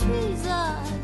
Jesus.